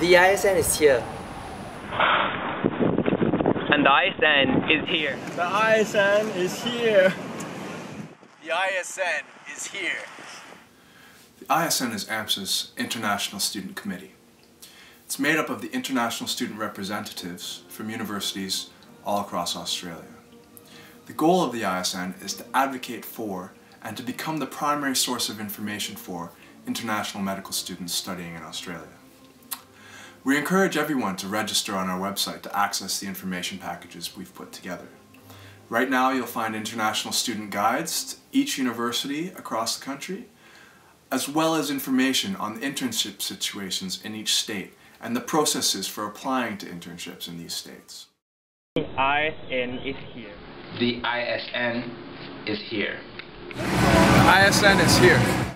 The ISN is here. And the ISN is here. The ISN is here. The ISN is here. The ISN is AMSA's International Student Committee. It's made up of the international student representatives from universities all across Australia. The goal of the ISN is to advocate for and to become the primary source of information for international medical students studying in Australia. We encourage everyone to register on our website to access the information packages we've put together. Right now you'll find international student guides to each university across the country, as well as information on the internship situations in each state and the processes for applying to internships in these states. The ISN is here. The ISN is here. The ISN is here.